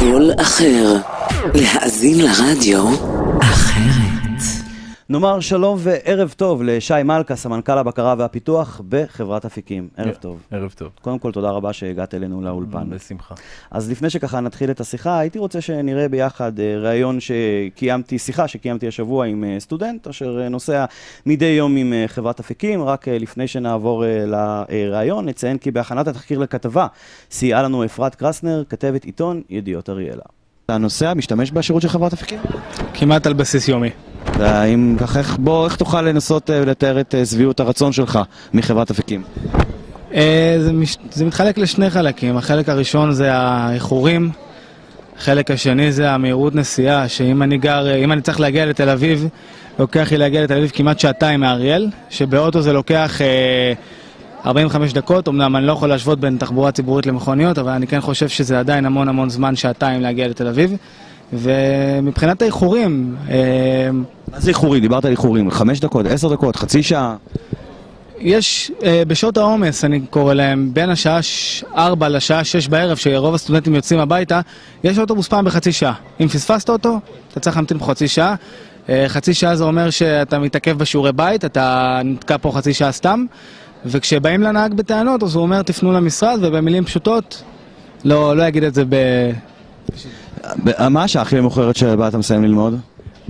קול אחר. להאזין לרדיו אחרת. נאמר שלום וערב טוב לשי מלכה, סמנכ"ל הבקרה והפיתוח בחברת אפיקים. ערב טוב. ערב טוב. קודם כל, תודה רבה שהגעת אלינו לאולפן. בשמחה. אז לפני שככה נתחיל את השיחה, הייתי רוצה שנראה ביחד אה, ראיון שקיימתי, שיחה שקיימתי השבוע עם אה, סטודנט, אשר אה, נוסע מדי יום עם חברת אפיקים. רק לפני שנעבור לראיון, נציין כי בהכנת התחקיר לכתבה סייעה לנו אפרת קרסנר, כתבת עיתון ידיעות אריאלה. אתה נוסע, משתמש בשירות של חברת אפיקים? כמעט על בסיס יומי. אם ככה, איך, בוא, איך תוכל לנסות אה, לתאר את אה, שביעות הרצון שלך מחברת אפיקים? אה, זה, מש... זה מתחלק לשני חלקים, החלק הראשון זה האיחורים, החלק השני זה המהירות נסיעה, שאם אני גר, אה, אם אני צריך להגיע לתל אביב, לוקח לי להגיע לתל אביב כמעט שעתיים מאריאל, שבאוטו זה לוקח אה, 45 דקות, אמנם אני לא יכול להשוות בין תחבורה ציבורית למכוניות, אבל אני כן חושב שזה עדיין המון המון זמן, שעתיים להגיע לתל אביב. ומבחינת האיחורים, אה, מה זה איחורים? דיברת על איחורים. חמש דקות, עשר דקות, חצי שעה? יש אה, בשעות העומס, אני קורא להם, בין השעה 4 לשעה 6 בערב, שרוב הסטודנטים יוצאים הביתה, יש אוטובוס פעם בחצי שעה. אם פספסת אותו, אתה צריך להמתין פה חצי שעה. אה, חצי שעה זה אומר שאתה מתעכב בשיעורי בית, אתה נתקע פה חצי שעה סתם, וכשבאים לנהג בטענות, אז הוא אומר תפנו למשרד, ובמילים פשוטות, לא, לא אגיד את זה ב... מה השעה הכי מאוחרת שבה אתה מסיים ללמוד?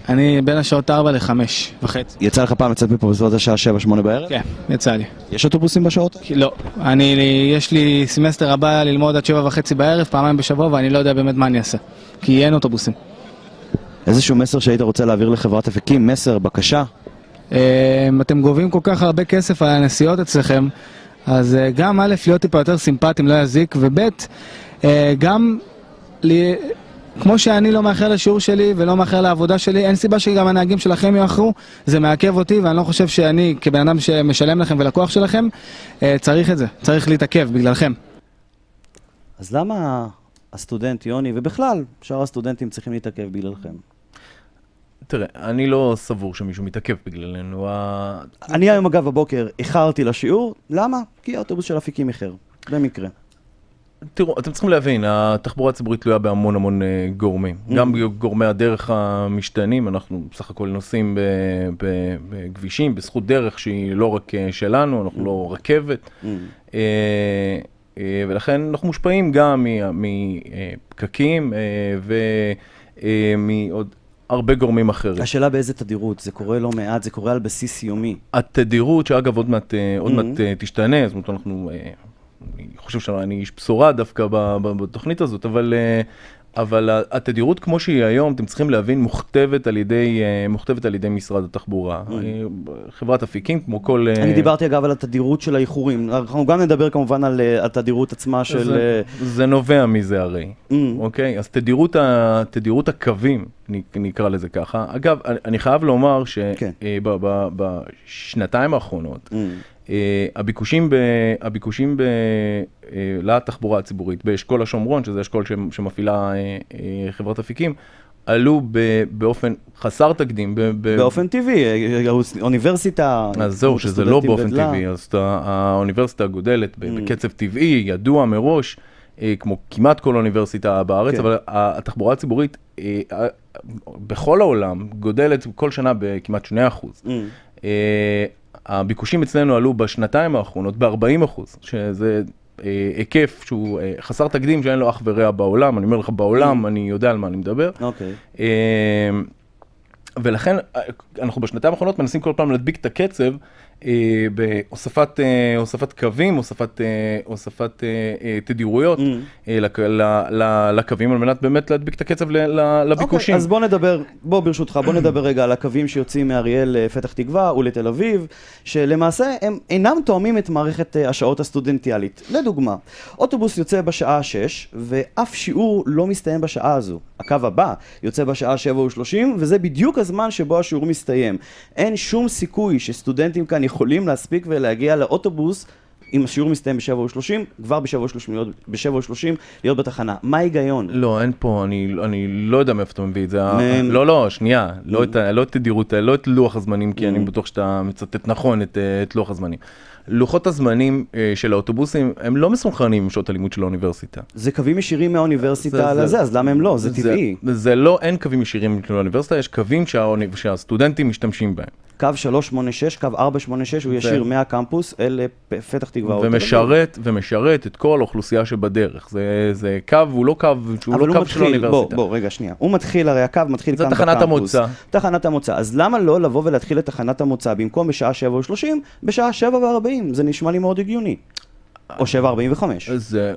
אני בין השעות 4 ל-5 וחצי. יצא לך פעם לצאת מפה בסביבות השעה 7-8 בערב? כן, יצא לי. יש אוטובוסים בשעות? לא, אני, יש לי סמסטר הבא ללמוד עד שבע וחצי בערב, פעמיים בשבוע, ואני לא יודע באמת מה אני אעשה. כי אין אוטובוסים. איזשהו מסר שהיית רוצה להעביר לחברת אפיקים? מסר, בקשה? אה, אתם גובים כל כך הרבה כסף על הנסיעות אצלכם, אז אה, גם א', להיות טיפה יותר סימפטיים לא יזיק, וב', אה, גם, כמו שאני לא מאחר לשיעור שלי ולא מאחר לעבודה שלי, אין סיבה שגם הנהגים שלכם יאחרו, זה מעכב אותי, ואני לא חושב שאני, כבן אדם שמשלם לכם ולקוח שלכם, אה, צריך את זה, צריך להתעכב בגללכם. אז למה הסטודנט יוני, ובכלל, שאר הסטודנטים צריכים להתעכב בגללכם? תראה, אני לא סבור שמישהו מתעכב בגללנו. אני היום, אגב, בבוקר איחרתי לשיעור, למה? כי האוטובוס של אפיקים איחר, במקרה. תראו, אתם צריכים להבין, התחבורה הציבורית תלויה בהמון המון אה, גורמים. גם גורמי הדרך המשתנים, אנחנו בסך הכל נוסעים בכבישים, בזכות דרך שהיא לא רק אה, שלנו, אנחנו לא רכבת. Mm. אה, ולכן אנחנו מושפעים גם מפקקים ומעוד הרבה גורמים אחרים. השאלה באיזה תדירות, זה קורה לא מעט, זה קורה על בסיס יומי. התדירות, שאגב עוד מעט, עוד. מעט תשתנה, זאת אומרת אנחנו, אני חושב שאני איש בשורה דווקא ב- ב- בתוכנית הזאת, אבל, אה, אבל התדירות כמו שהיא היום, אתם צריכים להבין, מוכתבת על ידי, אה, מוכתבת על ידי משרד התחבורה. אה, חברת אפיקים, כמו כל... אה, Mm. אני דיברתי אגב על התדירות של האיחורים. אנחנו גם נדבר כמובן על התדירות עצמה של... זה, זה נובע מזה הרי, Mm. אוקיי? אז תדירות, תדירות הקווים, נקרא לזה ככה. אגב, אני, חייב לומר כן. שבשנתיים האחרונות, Mm. אה, הביקושים, ב, הביקושים ב, אה, לתחבורה הציבורית באשכול השומרון, שזה אשכול שמפעילה אה, אה, חברת אפיקים, עלו באופן חסר תקדים. באופן טבעי, אה, אה, אוניברסיטה... אז זהו, שזה לא באופן. טבעי, אז האוניברסיטה גודלת Mm. בקצב טבעי, ידוע מראש, אה, כמו כמעט כל אוניברסיטה בארץ, כן. אבל התחבורה הציבורית אה, אה, בכל העולם גודלת כל שנה בכמעט 2%. Mm. אה, הביקושים אצלנו עלו בשנתיים האחרונות ב-40 אחוז, שזה אה, היקף שהוא אה, חסר תקדים שאין לו אח ורע בעולם, אני אומר לך בעולם, אני יודע על מה אני מדבר. אוקיי. אה, ולכן אה, אנחנו בשנתיים האחרונות מנסים כל פעם להדביק את הקצב אה, בהוספת אה, הוספת קווים, הוספת, אה, הוספת אה, אה, תדירויות Mm. אה, לק- ל- ל- לקווים על מנת באמת להדביק את הקצב ל- ל- לביקושים. אוקיי, אז בוא נדבר, בוא ברשותך, בוא נדבר רגע על הקווים שיוצאים מאריאל לפתח תקווה ולתל אביב, שלמעשה הם אינם תואמים את מערכת אה, השעות הסטודנטיאלית. לדוגמה, אוטובוס יוצא בשעה 6, ואף שיעור לא מסתיים בשעה הזו. הקו הבא יוצא בשעה 7 ו-30, וזה בדיוק הזמן שבו השיעור מסתיים. אין שום סיכוי שסטודנטים כאן יכולים להספיק ולהגיע לאוטובוס אם השיעור מסתיים ב-7 ו-30, כבר ב-7 ו-30 להיות, ב-7 ו-30 להיות בתחנה. מה ההיגיון? לא, אין פה, אני, אני לא יודע מאיפה אתה מביא את זה. מ- לא, לא, שנייה, לא את, ה- לא את תדירות, לא את לוח הזמנים, כי Mm. אני בטוח שאתה מצטט נכון את, אה, את לוח הזמנים. לוחות הזמנים אה, של האוטובוסים הם לא מסונכרנים עם שעות הלימוד של האוניברסיטה. זה קווים ישירים זה- מהאוניברסיטה זה- לזה, אז למה הם לא? זה טבעי. זה לא, אין קווים ישירים של האוניברסיטה, יש קווים שהאוני- שהסטודנטים משתמשים בהם. קו 386, קו 486, הוא ישיר מהקמפוס אל אה, פתח תקווה. ומשרת, ומשרת את כל האוכלוסייה שבדרך. זה, זה קו, הוא לא קו, שהוא לא קו של מתחיל, בוא, האוניברסיטה. בוא, רגע, שנייה. הוא מתחיל, הרי הקו מתחיל זה כאן בקמפוס. תחנת המוצא. תחנת המוצא. אז למה לא לבוא ולהתחיל את תחנת המוצא במקום בשעה 7 או 30, בשעה 7 ו-40? זה נשמע לי מאוד הגיוני. או 7 45. זה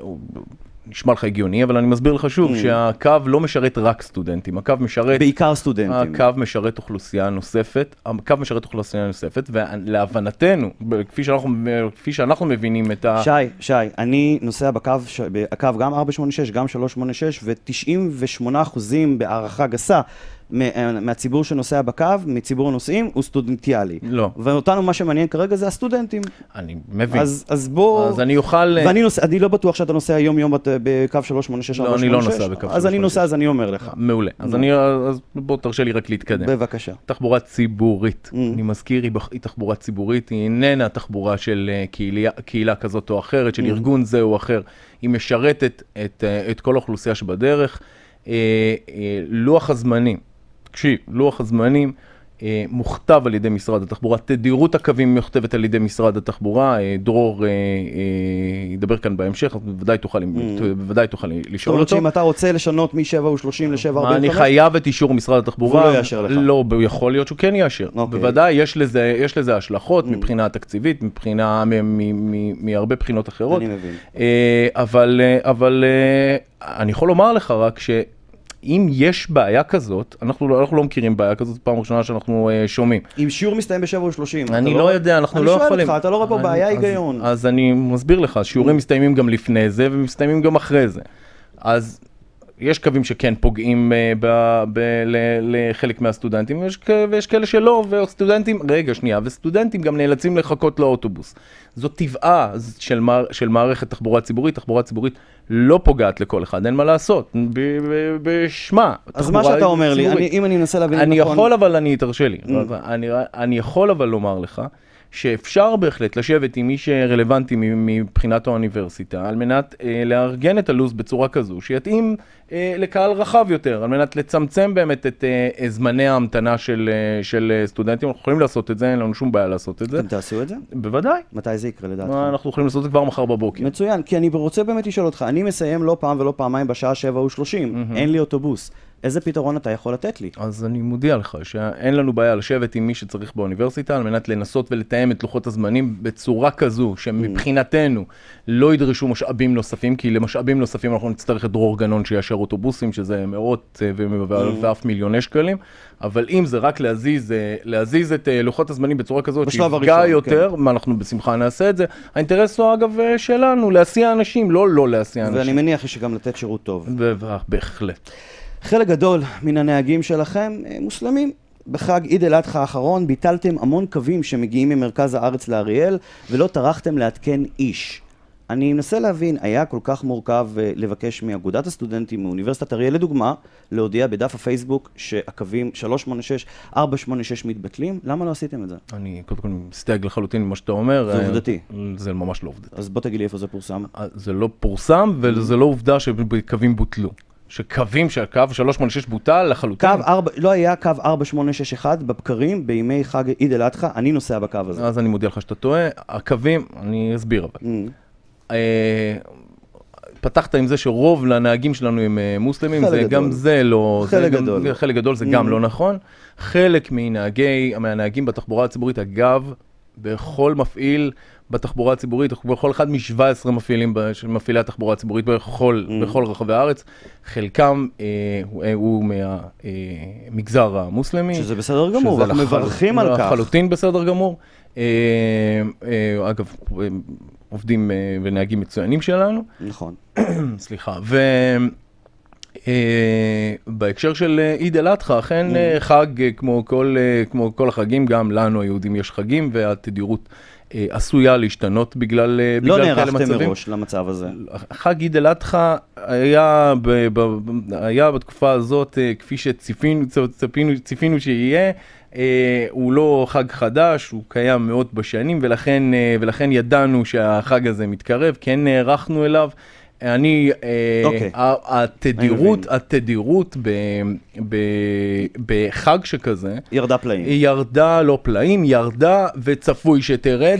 נשמע לך הגיוני, אבל אני מסביר לך Mm. שוב, שהקו לא משרת רק סטודנטים, הקו משרת... בעיקר סטודנטים. הקו משרת אוכלוסייה נוספת, הקו משרת אוכלוסייה נוספת, ולהבנתנו, כפי שאנחנו, כפי שאנחנו מבינים את ה... שי, שי, אני נוסע בקו, ש... בקו גם 486, גם 386, ו-98% בהערכה גסה מהציבור שנוסע בקו, מציבור הנוסעים, הוא סטודנטיאלי. לא. ואותנו מה שמעניין כרגע זה הסטודנטים. אני מבין. אז, אז בוא... אז אני אוכל... ואני נוסע, אני לא בטוח שאתה נוסע יום-יום בקו 386, לא, אני לא 486. נוסע בקו אז אני 386. נוסע, אז אני אומר לך. מעולה. אז. אני... אז בוא תרשה לי רק להתקדם. בבקשה. תחבורה ציבורית, Mm. אני מזכיר, היא תחבורה ציבורית, היא איננה תחבורה של אה, קהילה, קהילה כזאת או אחרת, של Mm. ארגון זה או אחר, היא משרתת את, אה, את כל האוכלוסייה שבדרך. אה, אה, לוח הזמנים, תקשיב, לוח הזמנים אה, מוכתב על ידי משרד התחבורה, תדירות הקווים מוכתבת על ידי משרד התחבורה, אה, דרור אה, אה, ידבר כאן בהמשך, אז בוודאי תוכל, בוודאי תוכל Mm. זאת לשאול אומרת אותו. שאם אתה רוצה לשנות מ-7 ו-30 ל-7 מה, אני 45, חייב את אישור משרד התחבורה. והוא לא יאשר לך. לא, יכול להיות שהוא כן יאשר. אוקיי. Mm. בוודאי, יש לזה, יש לזה השלכות מבחינה תקציבית, מבחינה, מהרבה בחינות אחרות. אני מבין. אה, אבל, אה, אבל אה, אני יכול לומר לך רק שאם יש בעיה כזאת, אנחנו לא, אנחנו לא מכירים בעיה כזאת, פעם ראשונה שאנחנו אה, שומעים. אם שיעור מסתיים ב-7 או 30, אני אתה לא יודע, אנחנו לא יכולים. אני שואל אותך, אתה לא רואה פה בעיה, אז- היגיון. אז אני מסביר לך, שיעורים מסתיימים גם לפני זה ומסתיימים גם אחרי זה. אז יש קווים שכן פוגעים אה, ב- ב- ל- לחלק מהסטודנטים, ויש, ויש כאלה שלא, וסטודנטים, רגע, שנייה, וסטודנטים גם נאלצים לחכות לאוטובוס. זו טבעה של, מער, של מערכת תחבורה ציבורית, תחבורה ציבורית לא פוגעת לכל אחד, אין מה לעשות, בשמה. אז מה שאתה אומר לי, ציבורית. אני- אם אני אנסה להבין אני נכון... יכול אבל, אני, תרשה לי, Mm. אני, אני יכול אבל לומר לך, שאפשר בהחלט לשבת עם מי שרלוונטי מבחינת האוניברסיטה, על מנת אה, לארגן את הלו"ז בצורה כזו, שיתאים אה, לקהל רחב יותר, על מנת לצמצם באמת את אה, זמני ההמתנה של, אה, של אה, סטודנטים, אנחנו יכולים לעשות את זה, אין לנו שום בעיה לעשות את זה. אתם תעשו את זה? בוודאי. מתי זה יקרה לדעתך? מה, אנחנו יכולים לעשות את זה כבר מחר בבוקר. מצוין, כי אני רוצה באמת לשאול אותך, אני מסיים לא פעם ולא פעמיים בשעה 7 ו-30, אין לי אוטובוס. איזה פתרון אתה יכול לתת לי? אז אני מודיע לך שאין לנו בעיה לשבת עם מי שצריך באוניברסיטה על מנת לנסות ולתאם את לוחות הזמנים בצורה כזו שמבחינתנו לא ידרשו משאבים נוספים, כי למשאבים נוספים אנחנו נצטרך את דרור גנון שיאשר אוטובוסים, שזה מאות אה, ו- ואף מיליוני שקלים, אבל אם זה רק להזיז, אה, להזיז את אה, לוחות הזמנים בצורה כזאת בשלב שיפגע יותר, מה אנחנו בשמחה נעשה את זה. האינטרס הוא אגב שלנו, להסיע אנשים, לא לא להסיע ואני אנשים. מניח שגם לתת שירות טוב. בהחלט. חלק גדול מן הנהגים שלכם אה, מוסלמים. בחג עיד אל-אדחא האחרון ביטלתם המון קווים שמגיעים ממרכז הארץ לאריאל ולא טרחתם לעדכן איש. אני מנסה להבין, היה כל כך מורכב אה, לבקש מאגודת הסטודנטים מאוניברסיטת אריאל, לדוגמה, להודיע בדף הפייסבוק שהקווים 386, 486 מתבטלים? למה לא עשיתם את זה? אני קודם כל מסתייג לחלוטין ממה שאתה אומר. זה אה, עובדתי. זה ממש לא עובדתי. אז בוא תגיד לי איפה זה פורסם. זה לא פורסם, וזה לא עובדה שקווים בוטלו. שקווים, שהקו 386 בוטל לחלוטין. קו 4, לא היה קו 4861 בבקרים בימי חג עיד אל-אדחא, אני נוסע בקו הזה. אז אני מודיע לך שאתה טועה. הקווים, אני אסביר אבל. Mm. אה, פתחת עם זה שרוב לנהגים שלנו הם אה, מוסלמים, זה גדול. גם זה לא, זה חלק גם- גדול. זה חלק גדול זה Mm. גם לא נכון. חלק מנהגי, מהנהגים בתחבורה הציבורית, אגב, בכל מפעיל בתחבורה הציבורית, בכל אחד מ-17 מפעילים, של מפעילי התחבורה הציבורית בכל, Mm. בכל רחבי הארץ, חלקם אה, הוא, הוא מהמגזר המוסלמי. שזה בסדר גמור, שזה ואנחנו לחל- מברכים על כך. לחלוטין בסדר גמור. אה, אה, אגב, אה, עובדים אה, ונהגים מצוינים שלנו. נכון. סליחה. ו... אה, בהקשר של אה, עיד אל-אדחא, אכן Mm. אה, חג כמו כל, כמו כל החגים, גם לנו היהודים יש חגים והתדירות עשויה להשתנות בגלל, לא בגלל כאלה נערכתם מצבים. מראש למצב הזה. חג עיד אל-אדחא היה, בתקופה הזאת, כפי שציפינו ציפינו, ציפינו שיהיה, הוא לא חג חדש, הוא קיים מאות בשנים, ולכן, ולכן ידענו שהחג הזה מתקרב, כן נערכנו אליו. אני, אה, אוקיי. התדירות. התדירות ב, ב, בחג שכזה, ירדה פלאים. ירדה לא פלאים, ירדה וצפוי שתרד.